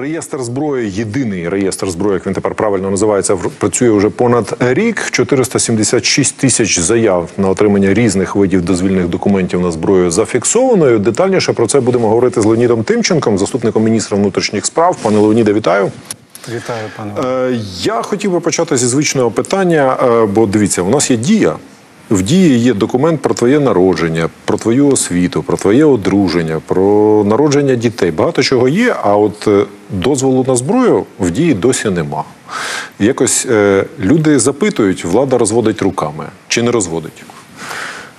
Реєстр зброї, єдиний реєстр зброї, як він тепер правильно називається, працює вже понад рік. 476 тисяч заяв на отримання різних видів дозвільних документів на зброю зафіксованою. Детальніше про це будемо говорити з Леонідом Тимченком, заступником міністра внутрішніх справ. Пане Леоніде, вітаю. Вітаю, пане. Е, Я хотів би почати зі звичного питання, е, бо дивіться, у нас є дія. В дії є документ про твоє народження, про твою освіту, про твоє одруження, про народження дітей. Багато чого є, а от е, дозволу на зброю в дії досі нема. Якось е, люди запитують, влада розводить руками чи не розводить?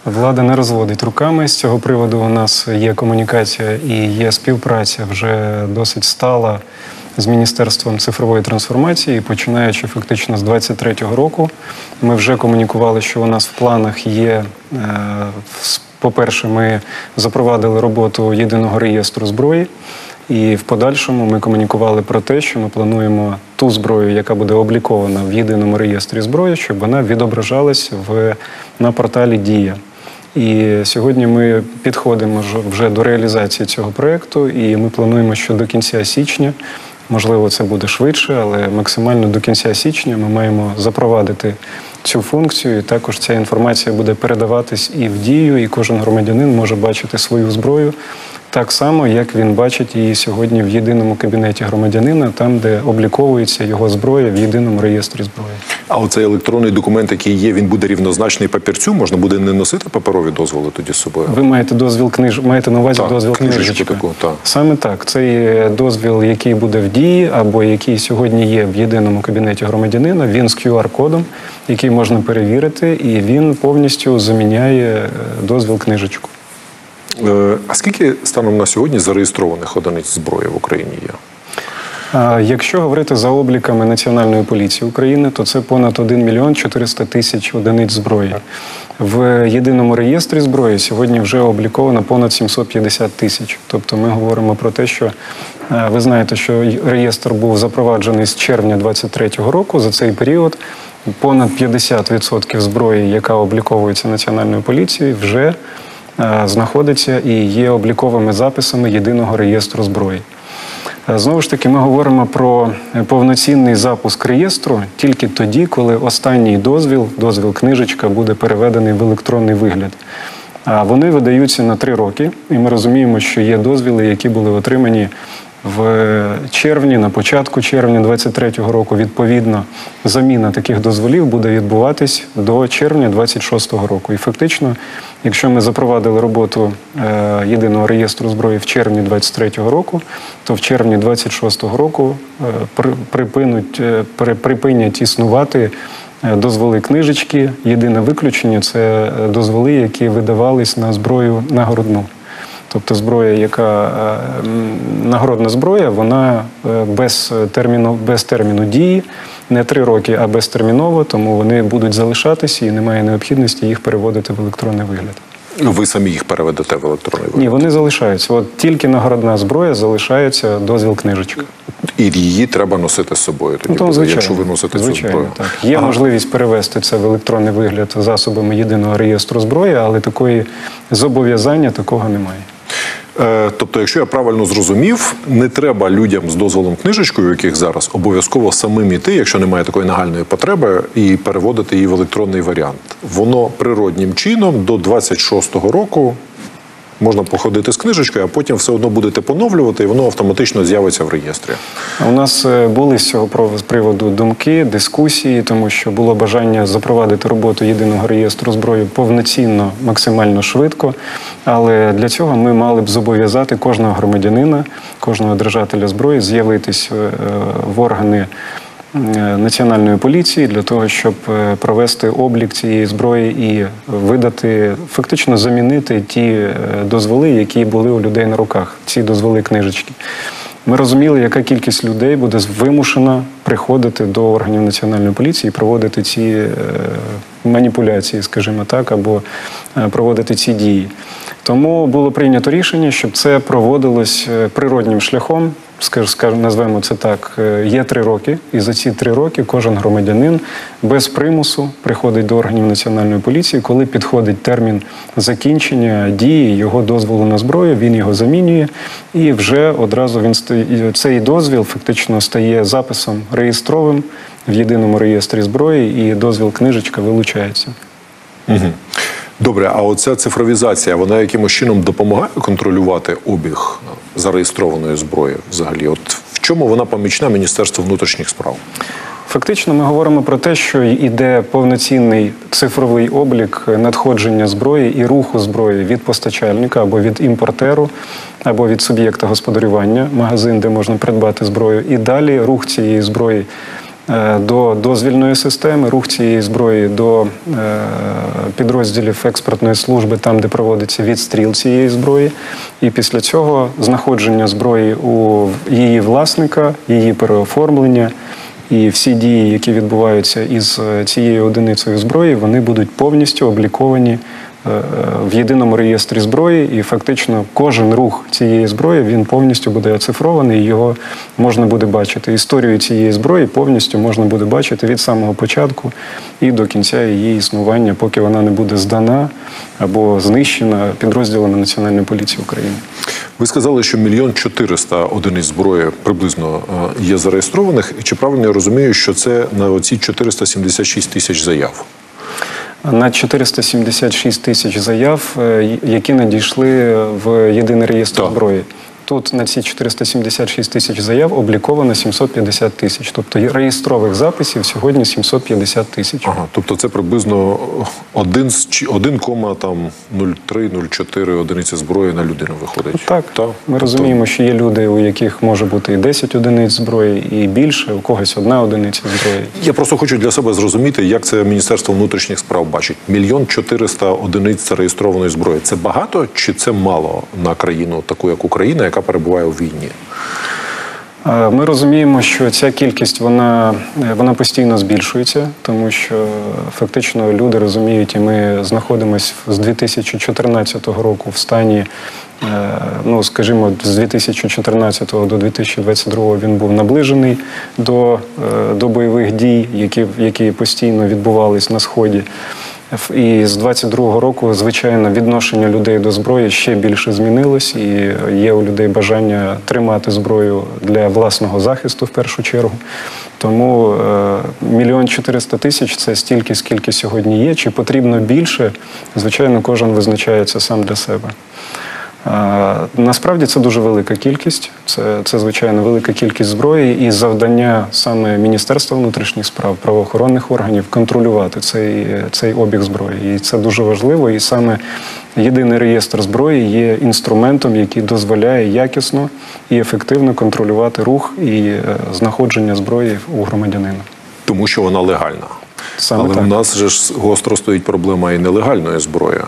Влада не розводить руками. З цього приводу у нас є комунікація і є співпраця вже досить стала з Міністерством цифрової трансформації. Починаючи фактично з 23-го року, ми вже комунікували, що у нас в планах є. е, По-перше, ми запровадили роботу єдиного реєстру зброї. І в подальшому ми комунікували про те, що ми плануємо ту зброю, яка буде облікована в єдиному реєстрі зброї, щоб вона відображалась в, на порталі Дія. І сьогодні ми підходимо вже до реалізації цього проєкту, і ми плануємо, що до кінця січня, можливо, це буде швидше, але максимально до кінця січня ми маємо запровадити цю функцію. І також ця інформація буде передаватись і в дію, і кожен громадянин може бачити свою зброю так само, як він бачить її сьогодні в єдиному кабінеті громадянина, там, де обліковується його зброя в єдиному реєстрі зброї. А оцей електронний документ, який є, він буде рівнозначний папірцю. Можна буде не носити паперові дозволи тоді з собою. Ви маєте дозвіл книж... маєте на увазі Так, дозвіл книжечку таку, так. Саме так. Це є дозвіл, який буде в дії, або який сьогодні є в єдиному кабінеті громадянина. Він з QR-кодом, який можна перевірити, і він повністю заміняє е, дозвіл книжечку. Е, А скільки станом на сьогодні зареєстрованих одиниць зброї в Україні є? Якщо говорити за обліками Національної поліції України, то це понад 1 мільйон 400 тисяч одиниць зброї. В єдиному реєстрі зброї сьогодні вже обліковано понад 750 тисяч. Тобто ми говоримо про те, що е, ви знаєте, що реєстр був запроваджений з червня 2023 року. За цей період понад 50% зброї, яка обліковується Національною поліцією, вже е, знаходиться і є обліковими записами єдиного реєстру зброї. Е, Знову ж таки, ми говоримо про е, повноцінний запуск реєстру тільки тоді, коли останній дозвіл, дозвіл книжечка, буде переведений в електронний вигляд. Вони видаються на три роки, і ми розуміємо, що є дозвіли, які були отримані в червні, на початку червня 2023 року. Відповідно, заміна таких дозволів буде відбуватись до червня 2026 року. І фактично, якщо ми запровадили роботу е, єдиного реєстру зброї в червні 2023 року, то в червні 2026 року е, при- припинуть, е, припинять існувати е, дозволи книжечки. Єдине виключення це дозволи, які видавались на зброю нагородну. Тобто зброя, яка е, нагородна зброя, вона е, без терміну, без терміну дії, не три роки, а безтерміново, тому вони будуть залишатися і немає необхідності їх переводити в електронний вигляд. Ви самі їх переведете в електронний вигляд? Ні, вони залишаються. От тільки нагородна зброя залишається дозвіл книжечка. І її треба носити з собою. Тоді Ну, то, буде, звичайно, якщо ви носите цю зброю. так. Є Ага. можливість перевести це в електронний вигляд засобами єдиного реєстру зброї, але такої зобов'язання такого немає. Е, Тобто, якщо я правильно зрозумів, не треба людям з дозволом книжечкою, яких зараз обов'язково самим іти, якщо немає такої нагальної потреби, і переводити її в електронний варіант. Воно природнім чином до 26-го року можна походити з книжечкою, а потім все одно будете поновлювати, і воно автоматично з'явиться в реєстрі. У нас е, були з цього приводу думки, дискусії, тому що було бажання запровадити роботу єдиного реєстру зброї повноцінно, максимально швидко. Але для цього ми мали б зобов'язати кожного громадянина, кожного держателя зброї з'явитись е, в органи. Е, Національної поліції для того, щоб е, провести облік цієї зброї і видати, фактично замінити ті е, дозволи, які були у людей на руках, ці дозволи книжечки. Ми розуміли, яка кількість людей буде вимушена приходити до органів національної поліції і проводити ці е, маніпуляції, скажімо так, або е, проводити ці дії. Тому було прийнято рішення, щоб це проводилось е, природнім шляхом. скаж- скажемо, назвемо це так. Є три роки, і за ці три роки кожен громадянин без примусу приходить до органів національної поліції, коли підходить термін закінчення дії його дозволу на зброю, він його замінює, і вже одразу він цей дозвіл фактично стає записом реєстровим в єдиному реєстрі зброї, і дозвіл книжечка вилучається. Добре, а оця цифровізація, вона якимось чином допомагає контролювати обіг зареєстрованої зброї взагалі? От в чому вона помічна Міністерству внутрішніх справ? Фактично, ми говоримо про те, що йде повноцінний цифровий облік надходження зброї і руху зброї від постачальника або від імпортеру, або від суб'єкта господарювання, магазин, де можна придбати зброю, і далі рух цієї зброї. е, До дозвільної системи, рух цієї зброї до е, підрозділів експортної служби, там, де проводиться відстріл цієї зброї, і після цього знаходження зброї у її власника, її переоформлення, і всі дії, які відбуваються із е, цією одиницею зброї, вони будуть повністю обліковані в єдиному реєстрі зброї, і фактично кожен рух цієї зброї він повністю буде оцифрований. Його можна буде бачити. Історію цієї зброї повністю можна буде бачити від самого початку і до кінця її існування, поки вона не буде здана або знищена підрозділами Національної поліції України. Ви сказали, що мільйон чотириста одиниць зброї приблизно е, є зареєстрованих. Чи правильно я розумію, що це на оці 476 тисяч заяв? На 476 тисяч заяв, е, які надійшли в єдиний реєстр зброї. Тут на ці 476 тисяч заяв обліковано 750 тисяч. Тобто реєстрових записів сьогодні 750 тисяч. Ага, тобто це приблизно 1, 1,03-0,4 одиниці зброї на людину виходить. Так, Так. ми Тобто розуміємо, що є люди, у яких може бути і 10 одиниць зброї, і більше, у когось одна одиниця зброї. Я просто хочу для себе зрозуміти, як це Міністерство внутрішніх справ бачить. Мільйон 400 одиниць зареєстрованої зброї. Це багато чи це мало на країну, таку як Україна, яка перебуває у війні? Е, Ми розуміємо, що ця кількість вона, е, вона постійно збільшується, тому що фактично люди розуміють, і ми знаходимося з 2014 року в стані. е, Ну, скажімо, з 2014 до 2022 він був наближений до, до бойових дій, які, які постійно відбувались на сході. І з 22-го року, звичайно, відношення людей до зброї ще більше змінилось, і є у людей бажання тримати зброю для власного захисту в першу чергу. Тому е, мільйон чотириста тисяч це стільки, скільки сьогодні є. Чи потрібно більше? Звичайно, кожен визначається сам для себе. Е, Насправді це дуже велика кількість. Це, це звичайно велика кількість зброї, і завдання саме Міністерства внутрішніх справ, правоохоронних органів контролювати цей, цей обіг зброї. І це дуже важливо. І саме єдиний реєстр зброї є інструментом, який дозволяє якісно і ефективно контролювати рух і е, знаходження зброї у громадянина. Тому що вона легальна. Саме Але так. в нас же ж гостро стоїть проблема і нелегальної зброї.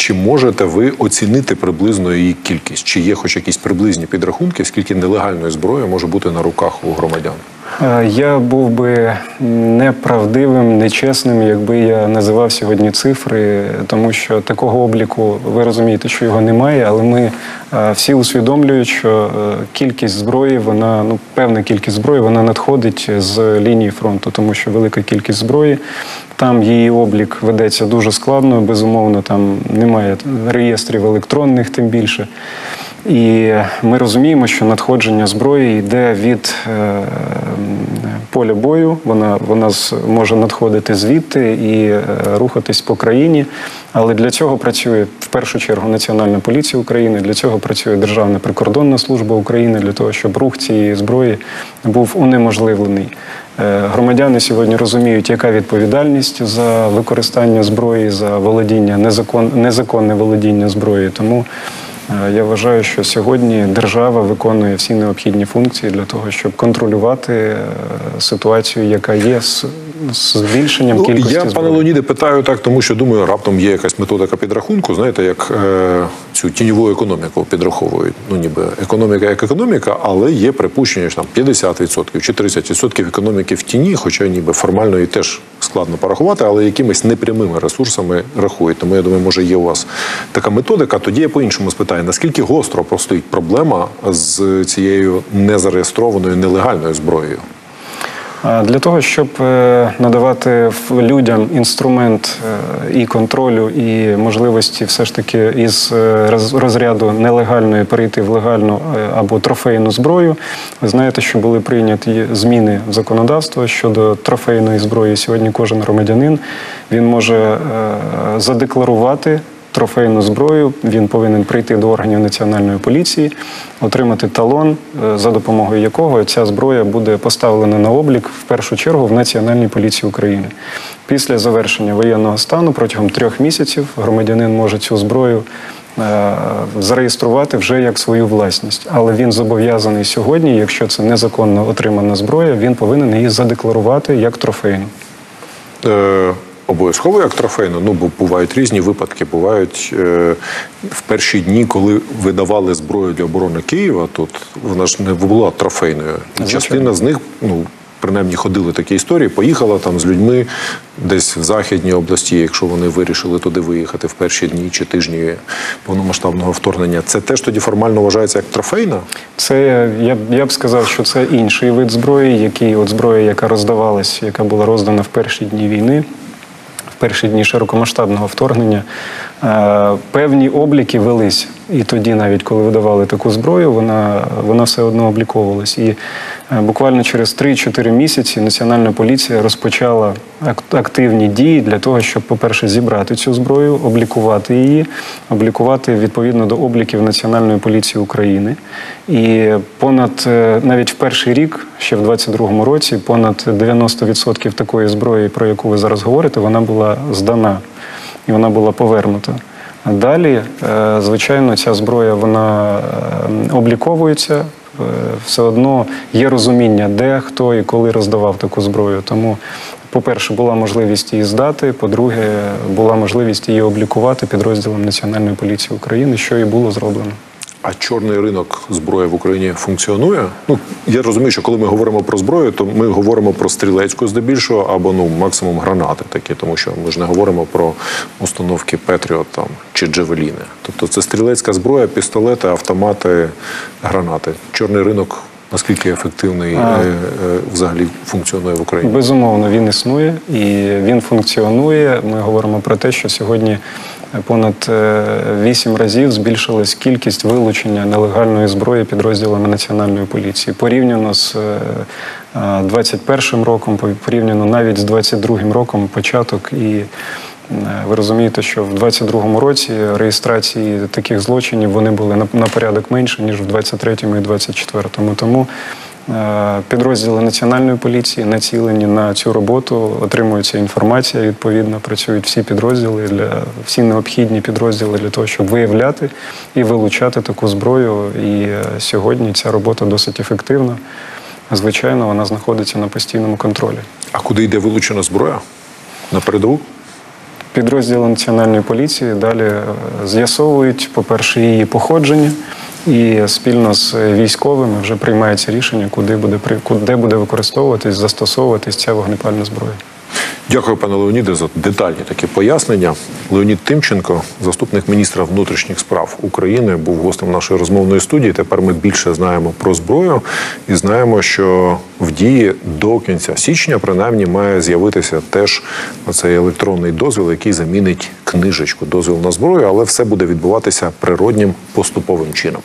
Чи можете ви оцінити приблизно її кількість? Чи є хоч якісь приблизні підрахунки, скільки нелегальної зброї може бути на руках у громадян? Е, Я був би неправдивим, нечесним, якби я називав сьогодні цифри, тому що такого обліку ви розумієте, що його немає, але ми е, всі усвідомлюють, що е, кількість зброї, вона ну певна кількість зброї, вона надходить з лінії фронту, тому що велика кількість зброї. Там її облік ведеться дуже складно, безумовно, там немає реєстрів електронних, тим більше. І ми розуміємо, що надходження зброї йде від е, поля бою. Вона, вона може надходити звідти і е, рухатись по країні. Але для цього працює в першу чергу Національна поліція України, для цього працює Державна прикордонна служба України, для того, щоб рух цієї зброї був унеможливлений. Е, Громадяни сьогодні розуміють, яка відповідальність за використання зброї, за володіння незакон, незаконне володіння зброєю. Тому Я вважаю, що сьогодні держава виконує всі необхідні функції для того, щоб контролювати е, ситуацію, яка є з, з збільшенням Ну, кількості я, пане зброї. Леоніде, питаю так, тому що думаю, раптом є якась методика підрахунку. Знаєте, як е, цю тіньову економіку підраховують. Ну, ніби економіка як економіка, але є припущення, що там 50% чи 30% економіки в тіні, хоча ніби формально і теж складно порахувати, але якимись непрямими ресурсами рахують. Тому я думаю, може є у вас така методика. Тоді я по-іншому спитаю, наскільки гостро простоїть проблема з цією незареєстрованою нелегальною зброєю? Для того, щоб е, надавати людям інструмент е, і контролю, і можливості все ж таки із е, розряду нелегальної перейти в легальну або трофейну зброю, ви знаєте, що були прийняті зміни в законодавство щодо трофейної зброї. Сьогодні кожен громадянин він може задекларувати трофейну зброю. Він повинен прийти до органів національної поліції, отримати талон, е, за допомогою якого ця зброя буде поставлена на облік в першу чергу в Національній поліції України. Після завершення воєнного стану протягом трьох місяців громадянин може цю зброю. е, Зареєструвати вже як свою власність, але він зобов'язаний сьогодні, якщо це незаконно отримана зброя, він повинен її задекларувати як трофейну. Обов'язково як трофейну, ну бо бувають різні випадки. Бувають е, в перші дні, коли видавали зброю для оборони Києва, тут вона ж не була трофейною. Звичайно. частина з них, ну принаймні ходили такі історії, поїхала там з людьми десь в західній області, якщо вони вирішили туди виїхати в перші дні чи тижні повномасштабного вторгнення. Це теж тоді формально вважається як трофейна. Це я я б сказав, що це інший вид зброї, який от зброя, яка роздавалась, яка була роздана в перші дні війни, перші дні широкомасштабного вторгнення. Е, певні обліки велись. І тоді, навіть коли видавали таку зброю, вона, вона все одно обліковувалась. І е, буквально через 3-4 місяці Національна поліція розпочала ак- активні дії для того, щоб, по-перше, зібрати цю зброю, облікувати її, облікувати відповідно до обліків Національної поліції України. І понад е, навіть в перший рік, ще в 22-му році, понад 90% такої зброї, про яку ви зараз говорите, вона була здана і вона була повернута. Далі, е, звичайно, ця зброя вона е, обліковується. Е, Все одно є розуміння, де хто і коли роздавав таку зброю. Тому, по-перше, була можливість її здати. По-друге, була можливість її облікувати підрозділом Національної поліції України, що і було зроблено. А чорний ринок зброї в Україні функціонує? Ну я розумію, що коли ми говоримо про зброю, то ми говоримо про стрілецьку здебільшого або ну максимум гранати такі, тому що ми ж не говоримо про установки Петріот там чи Джевеліни. Тобто це стрілецька зброя, пістолети, автомати, гранати. Чорний ринок наскільки ефективний А. е, е, взагалі функціонує в Україні? Безумовно, він існує і він функціонує. Ми говоримо про те, що сьогодні понад е, вісім разів збільшилась кількість вилучення нелегальної зброї підрозділами національної поліції порівняно з е, е, 21 роком, порівняно навіть з 22 роком початок і. е, Ви розумієте, що в 22-му році реєстрації таких злочинів вони були на, порядок менше ніж в 23-му і 24-му. Тому Е, Підрозділи національної поліції націлені на цю роботу, отримується інформація. Відповідно, працюють всі підрозділи для всі необхідні підрозділи для того, щоб виявляти і вилучати таку зброю. І е, сьогодні ця робота досить ефективна. Звичайно, вона знаходиться на постійному контролі. А куди йде вилучена зброя? На передову? Підрозділи національної поліції далі е, з'ясовують, по-перше, її походження, і спільно з військовими вже приймається рішення, куди буде при- куди буде використовуватись, застосовуватись ця вогнепальна зброя. Дякую, пане Леоніде, за детальні такі пояснення. Леонід Тимченко, заступник міністра внутрішніх справ України, був гостем нашої розмовної студії. Тепер ми більше знаємо про зброю і знаємо, що в дії до кінця січня, принаймні, має з'явитися теж цей електронний дозвіл, який замінить книжечку дозвіл на зброю, але все буде відбуватися природнім поступовим чином.